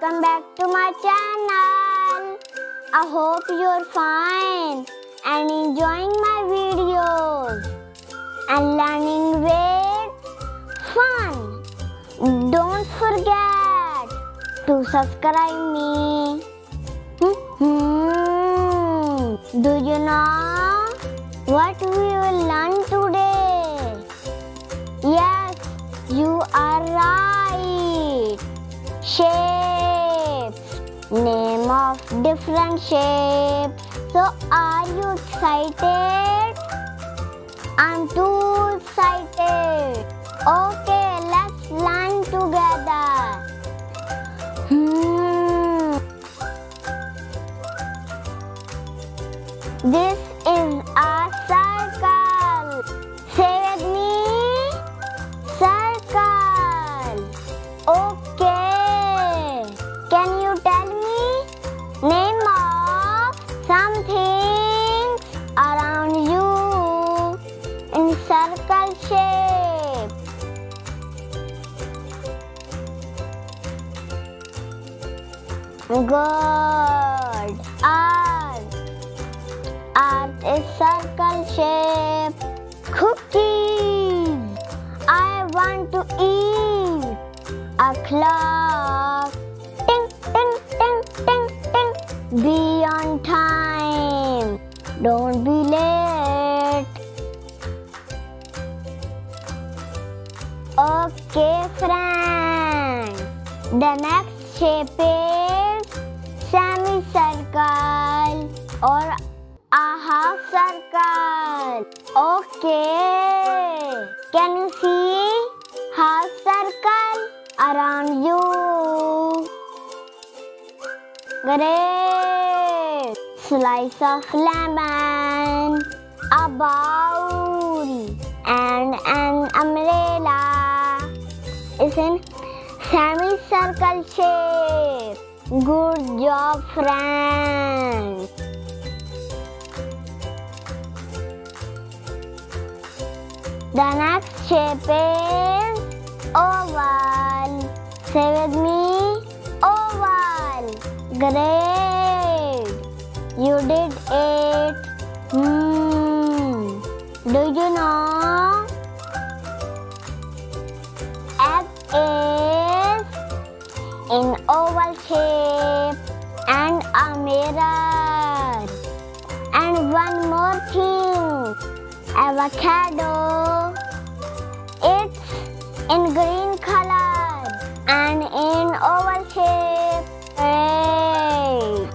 welcome back to my channel. I hope you're fine and enjoying my videos and learning with fun. Don't forget to subscribe me. Hmm. Do you know what we will learn today? Yes, you are right. Shapes. Name of different shapes. So, are you excited? I'm too excited. Okay, let's learn together. Hmm. This is a circle. Good. Earth. Earth is circle shape. Cookies. I want to eat a clock. Ting, ting, ting, ting, ting. Be on time. Don't be late. Okay, friend. The next shape is or a half circle. Okay. Can you see half circle around you? Great. Slice of lemon, a bowl, and an umbrella is in semicircle shape. Good job, friend. The next shape is oval. Say with me, oval. Great. You did it. Hmm. Do you know? Egg is in oval shape and a mirror. And one more thing avocado. In green color and in oval shape. Great.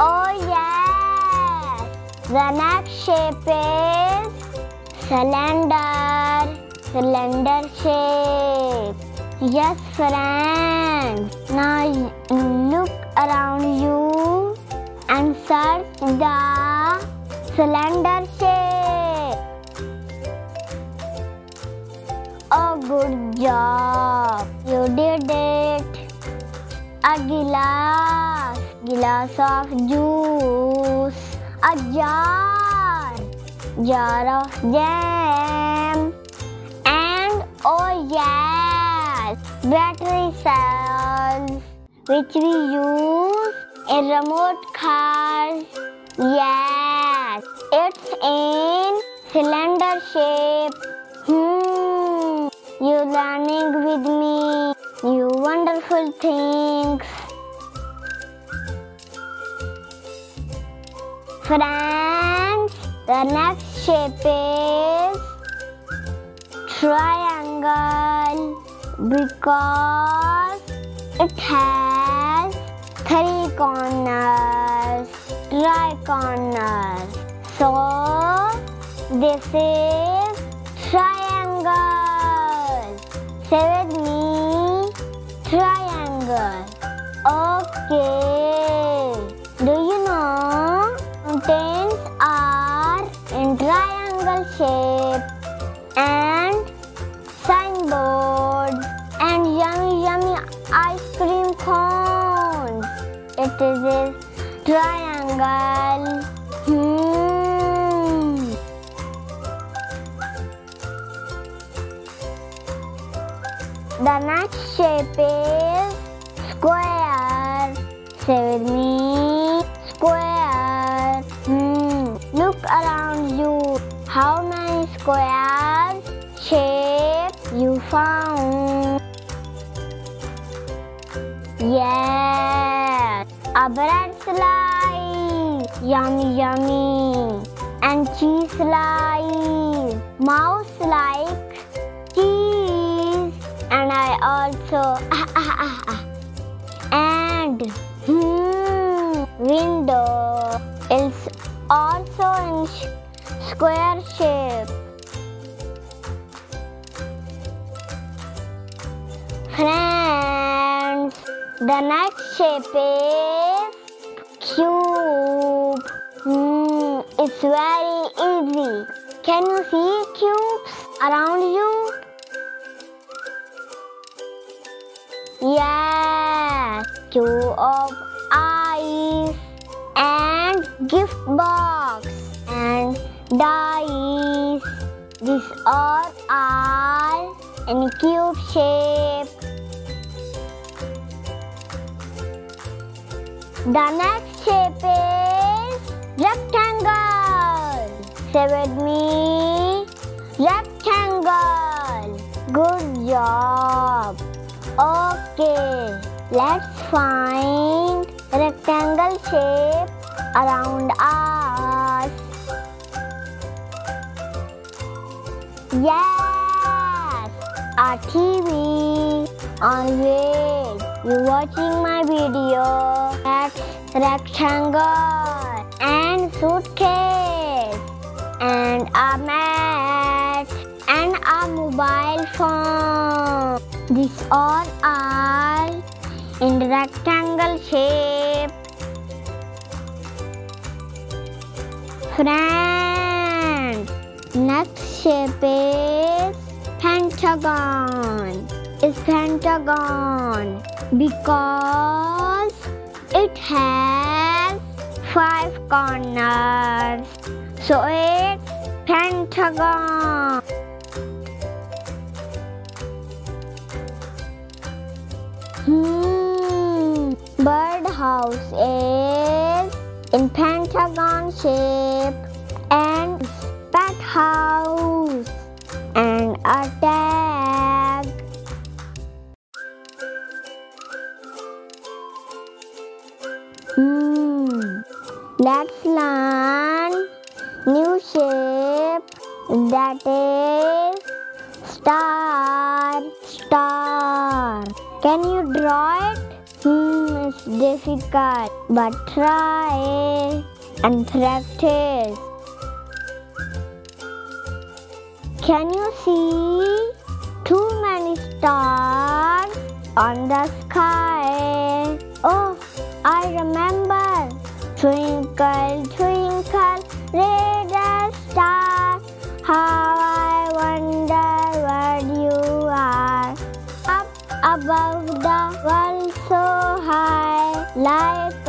Oh yes. The next shape is cylinder. Cylinder shape. Yes, friends. Now look around you and search the cylinder glass. Glass of juice. A jar. Jar of jam. And oh yes, battery cells which we use in remote cars. Yes, it's in cylinder shape. Hmm, you learning with me wonderful things. Friends, the next shape is triangle because it has three corners, tri corners. So this is triangle. Say with me, triangle. Okay. Do you know mountains are in triangle shape and signboard and yummy yummy ice cream cones. It is a triangle. Hmm. Hmm. Say with me. Square. Hmm. Look around you. How many squares, shape you found? Yes. A bread slice. Yummy, yummy. And cheese slice. Mouse like cheese. And I also. the next shape is cube. Hmm, it's very easy. Can you see cubes around you? Yes, two of eyes and gift box and dice. These are all in cube shape. The next shape is rectangle. Say with me, rectangle. Good job. Okay, let's find rectangle shape around us. Yes, a TV. Always, you watching my video. That's rectangle and suitcase and a mat and a mobile phone. These all are in rectangle shape. Friends, next shape is pentagon. Is pentagon because it has five corners. So it's pentagon. Hmm. Birdhouse is in pentagon shape and star. Can you draw it? Hmm, it's difficult, but try and practice. Can you see too many stars on the sky? Oh, I remember. Twinkle, twinkle,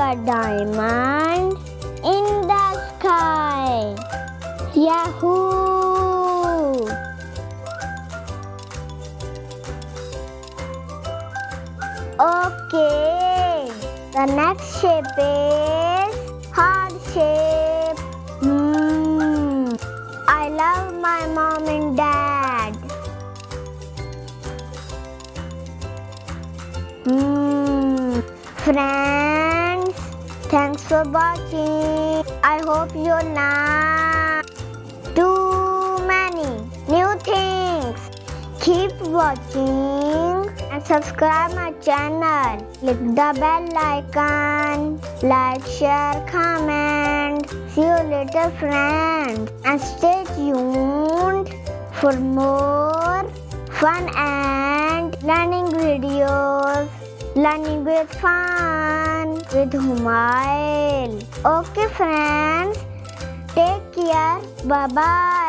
a diamond in the sky. Yahoo! Okay, the next shape is heart shape. Hmm, I love my mom and dad. Hmm, friends, for watching. I hope you learn too many new things. Keep watching and subscribe my channel. Click the bell icon. Like, share, comment. See you later, friends. And stay tuned for more fun and learning videos. Learning with fun with Humail. Okay, friends. Take care. Bye bye.